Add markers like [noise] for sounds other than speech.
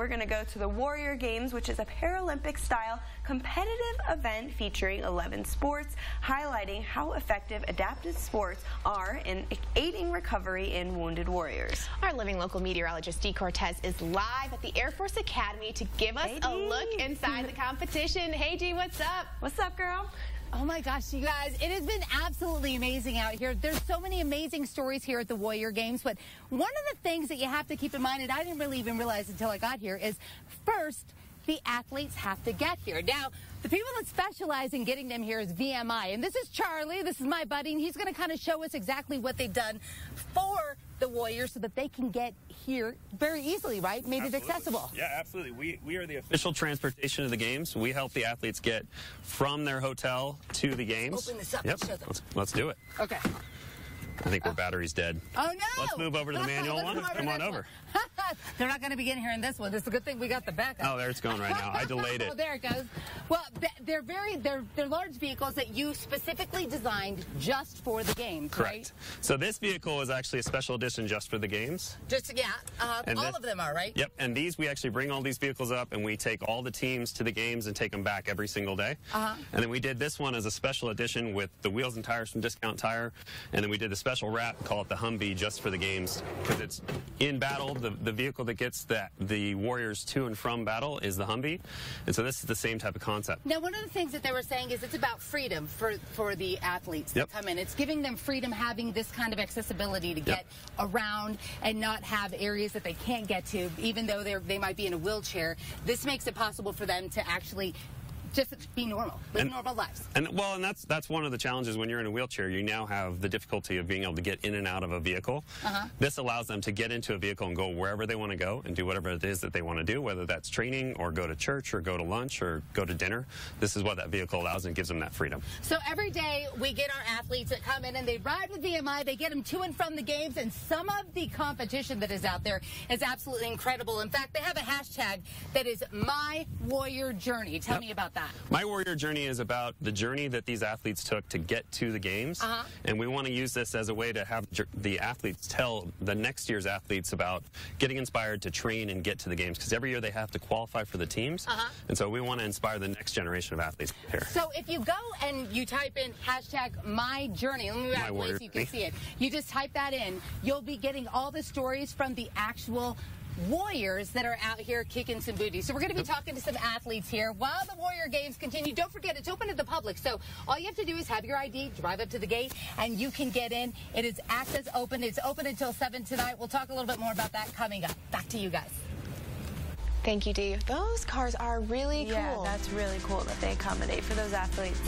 We're going to go to the Warrior Games, which is a Paralympic-style competitive event featuring 11 sports, highlighting how effective adaptive sports are in aiding recovery in wounded warriors. Our living local meteorologist Dee Cortez is live at the Air Force Academy to give us hey, a look inside the competition. Hey, Dee, what's up? What's up, girl? Oh my gosh, you guys, it has been absolutely amazing out here. There's so many amazing stories here at the Warrior Games, but one of the things that you have to keep in mind, and I didn't really even realize until I got here, is first, the athletes have to get here. Now, the people that specialize in getting them here is VMI, and this is Charlie, this is my buddy, and he's going to kind of show us exactly what they've done for the Warriors so that they can get here very easily, right? Made absolutely. it accessible. Yeah, absolutely. We, we are the official transportation of the games. We help the athletes get from their hotel to the games. Open this up yep. Let's, let's do it. Okay. I think our battery's dead. Oh, no. Let's move over to the manual [laughs] one. Come on over. [laughs] They're not going to be getting here in this one. It's a good thing we got the backup. Oh, there it's going right now. I delayed [laughs] it. oh, there it goes. Well, they're very they're they're large vehicles that you specifically designed just for the games, Correct. Right? So this vehicle is actually a special edition just for the games. Just yeah, uh, all this, of them are right. Yep. And these we actually bring all these vehicles up and we take all the teams to the games and take them back every single day. Uh-huh. And then we did this one as a special edition with the wheels and tires from Discount Tire, and then we did the special wrap, call it the Humvee, just for the games because it's in battle. The the vehicle that gets that the warriors to and from battle is the Humvee, and so this is the same type of concept. Now, one of the things that they were saying is it's about freedom for for the athletes yep. to come in. It's giving them freedom, having this kind of accessibility to get yep. around and not have areas that they can't get to, even though they they might be in a wheelchair. This makes it possible for them to actually just be normal, live and, normal lives. And well, and that's that's one of the challenges when you're in a wheelchair. You now have the difficulty of being able to get in and out of a vehicle. Uh-huh. This allows them to get into a vehicle and go wherever they want to go and do whatever it is that they want to do, whether that's training or go to church or go to lunch or go to dinner. This is what that vehicle allows and gives them that freedom. So every day we get our athletes that come in and they ride with VMI. They get them to and from the games, and some of the competition that is out there is absolutely incredible. In fact, they have a hashtag that is My Warrior Journey. Tell yep. me about that that? My Warrior Journey is about the journey that these athletes took to get to the games. Uh-huh. And we want to use this as a way to have the athletes tell the next year's athletes about getting inspired to train and get to the games. Because every year they have to qualify for the teams. Uh-huh. And so we want to inspire the next generation of athletes here. So if you go and you type in hashtag my journey, let me back so you can see it. You just type that in, you'll be getting all the stories from the actual warriors that are out here kicking some booty. So we're going to be talking to some athletes here while the Warrior Games continue. Don't forget, it's open to the public. So all you have to do is have your ID, drive up to the gate, and you can get in. It is access open. It's open until 7 tonight. We'll talk a little bit more about that coming up. Back to you guys. Thank you, Dee. Those cars are really yeah, cool. Yeah, that's really cool that they accommodate for those athletes.